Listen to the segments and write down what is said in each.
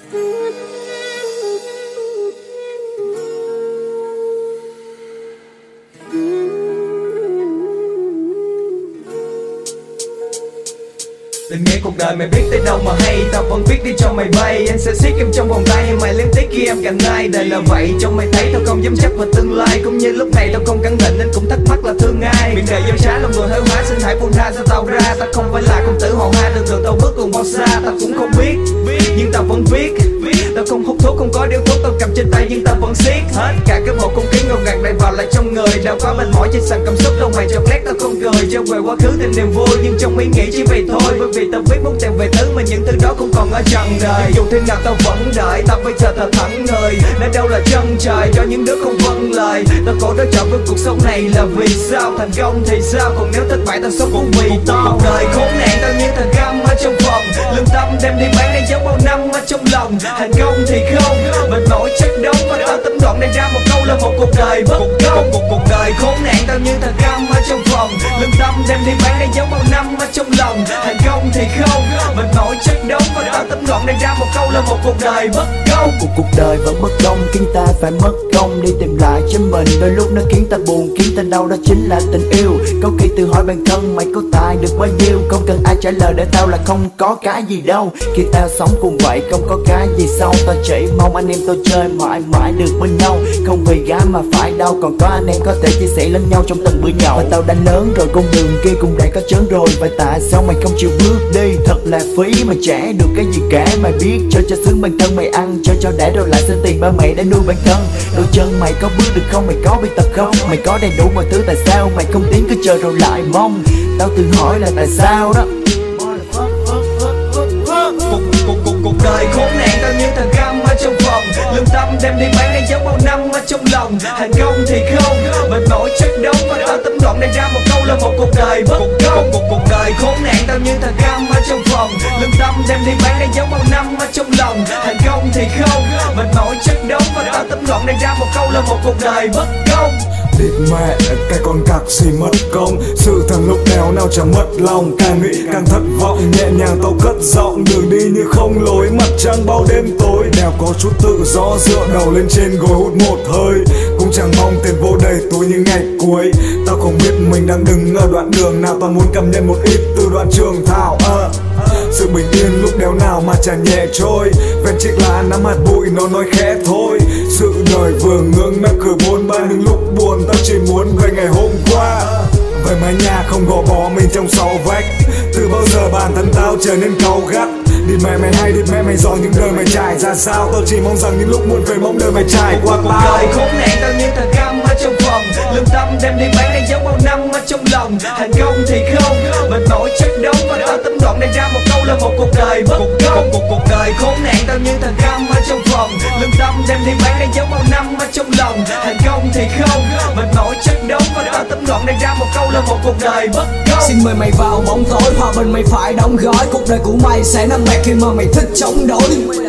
嗯。Đừng nghĩa cuộc đời mày biết tới đâu mà hay. Tao vẫn biết đi cho mày bay. Anh sẽ siết em trong vòng tay. Mày lên tiếc khi em cạnh ai Đời là vậy, trong mày thấy Tao không dám chắc vào tương lai. Cũng như lúc này tao không cẩn định Nên cũng thắc mắc là thương ai. Miệng đời dâm trá lòng người hơi hóa Xin hãy buông tha cho tao ra. Tao không phải là công tử hậu hoa Đường đường tao bước cùng bao xa. Tao cũng không biết, Nhưng tao vẫn biết. Tao không hút thuốc, không có điếu thuốc Tao cầm trên tay, nhưng tao vẫn siết Hết cả cái bộ không khí ngột ngạt này vào lại trong người. Đâu có mệt mỏi trên sàn cảm xúc đâu mày cho lét tao không cười. Trở về quá khứ tìm niềm vui, Nhưng trong ý nghĩ chỉ vậy thôi. Bởi vì tao biết muốn tìm về thứ mà những thứ đó không còn ở trần đời. Dù thế nào tao vẫn đợi, Tao bây giờ thật thẳng người. Nơi đâu là chân trời, cho những đứa không vâng lời. Tao cố đối chọn với cuộc sống này là vì sao? Thành công thì sao? Còn nếu thất bại tao sống cũng vì tao. Cuộc đời khốn nạn tao như thằng găm ở trong phòng. Lương tâm đem đi bán đang giấu bao năm ở trong lòng. Thành công là một cuộc đời bất công. Một cuộc đời khốn nạn tao như thằng găm ở trong phòng. Lương tâm đem đi bán để giấu bao năm ở trong lòng. Thành công thì không Mệt mỏi chất đống và ra một câu là một cuộc đời bất công. Cuộc cuộc đời vẫn bất công, khiến ta phải mất công đi tìm lại chính mình. Đôi lúc nó khiến ta buồn, khiến ta đau, đó chính là tình yêu. Có khi tự hỏi bản thân mày có tài được bao nhiêu? Không cần ai trả lời để tao là không có cái gì đâu. Khi tao sống cùng vậy, không có cái gì sau. Tao chỉ mong anh em tôi chơi mãi mãi được bên nhau. Không vì gái mà phải đau, Còn có anh em có thể chia sẻ lẫn nhau trong từng bữa nhậu. Và tao đã lớn rồi, con đường kia cũng đã có chớn rồi. Vậy tại sao mày không chịu bước đi? Thật là phí mà trẻ được cái gì cả. Mày biết cho cho sướng bản thân mày ăn Cho cho để rồi lại xin tiền ba mẹ để nuôi bản thân. Đôi chân mày có bước được không mày có bị tật không? Mày có đầy đủ mọi thứ tại sao mày không tiến cứ chờ rồi lại mong? Tao tự hỏi là tại sao đó. Cuộc, cuộc, cuộc, cuộc đời khốn nạn tao như thằng găm ở trong phòng. Lương tâm đem đi bán đang giấu bao năm ở trong lòng. Thành công thì không là một cuộc đời bất công. cuộc, cuộc đời khốn nạn tao như thằng găm ở trong phòng. Lương tâm đem đi bán để giấu bao năm ở trong lòng. Thành công thì không mệt mỏi chất đống. Và tao tóm gọn đây ra một câu là một cuộc đời bất công. Địt mẹ cái con cặc xì mất công. Sự thần lúc đèo nào chẳng mất lòng. Càng nghĩ càng thất vọng Nhẹ nhàng tao cất giọng. Đường đi như không lối Mặt trăng bao đêm tối. Đèo có chút tự do Dựa đầu lên trên gối hút một hơi. Cũng chẳng mong tiền vô đầy túi những ngày cuối mình đang đứng ở đoạn đường nào, ta muốn cảm nhận một ít từ đoạn trường thảo uh. Sự bình yên lúc đéo nào mà chả nhẹ trôi. Ven chiếc lá nắm hạt bụi, nó nói khẽ thôi. Sự đời vừa ngưỡng mép cửa bốn ba những lúc buồn Tao chỉ muốn về ngày hôm qua. Về mái nhà không gò bó mình trong sáu vách. Từ bao giờ bản thân tao trở nên cáu gắt? Đi mẹ mày hay đi mẹ mày giỏi những đời mày trải ra sao? Tao chỉ mong rằng những lúc buồn về mong đời mày trải qua cuộc bao. Đời khốn nạn, tao như thần phòng lương tâm đem đi bán để giấu bao năm ở trong lòng. Thành công thì không mệt mỏi chất đống và tao tóm gọn đây ra một câu là một cuộc đời bất công. Cuộc, cuộc đời khốn nạn tao như thằng găm ở trong phòng. Lương tâm đem đi bán để giấu bao năm ở trong lòng. Thành công thì không mệt mỏi chất đống và tao tóm gọn đây ra một câu là một cuộc đời bất công. Xin mời mày vào bóng tối Hòa bình mày phải đóng gói. Cuộc đời của mày sẽ nằm bạc khi mà mày thích chống đối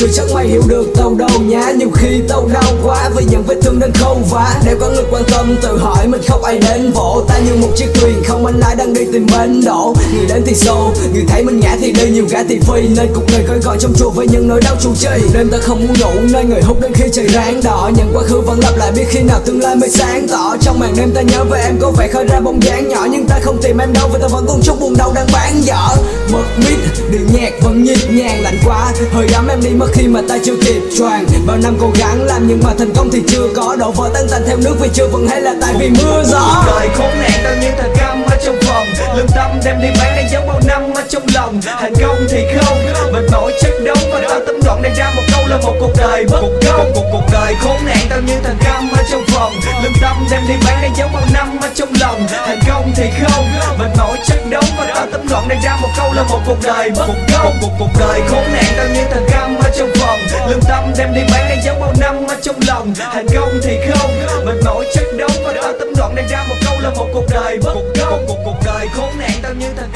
chưa chắc mày hiểu được tao đâu nhá. Nhiều khi tao đau quá vì những vết thương đang khâu vá. Nếu có người quan tâm tự hỏi mình không ai đến vỗ Ta như một chiếc thuyền. Không anh ai đang đi tìm bến đổ Người đến thì xô, người thấy mình ngã thì đi Nhiều gã thì phi. Nên cuộc đời coi gọi trong chùa với những nỗi đau trụ trì Đêm ta không muốn ngủ nơi người hút đến khi trời ráng đỏ. Nhận quá khứ vẫn lặp lại biết khi nào tương lai mới sáng tỏ. Trong màn đêm ta nhớ về em có vẻ khơi ra bóng dáng nhỏ. Nhưng ta không tìm em đâu vì ta vẫn còn chút buồn đau đang bán dở. Mất mít, điệu nhạc vẫn nhịp nhàng lạnh quá. Hơi ấm em đi mất khi mà ta chưa kịp choàng. Bao năm cố gắng làm nhưng mà thành công thì chưa có. Đổ vỡ tan tành theo nước vì chưa vững hay là tại vì mưa gió. Đời khốn nạn tao như thằng găm ở trong phòng. Lương tâm đem đi bán để giấu bao năm ở trong lòng. Thành công thì không mệt mỏi chất đống và tao tóm gọn đây ra một câu là một cuộc đời bất công. Cuộc, cuộc đời khốn nạn tao như thằng găm ở trong phòng. Lương tâm đem đi bán để giấu bao năm ở trong lòng. Thành công thì không mệt mỏi chất đống và tao tóm gọn đây ra một câu là một cuộc đời bất công. Cuộc, cuộc đời khốn nạn tao như trong phòng lương tâm đem đi bán đang giấu bao năm mắt trong lòng. Thành công thì không, mệt mỏi chất đống. Và tao tấm đoạn đang ra một câu là một cuộc đời bất công. Một cuộc đời khốn nạn tao như thành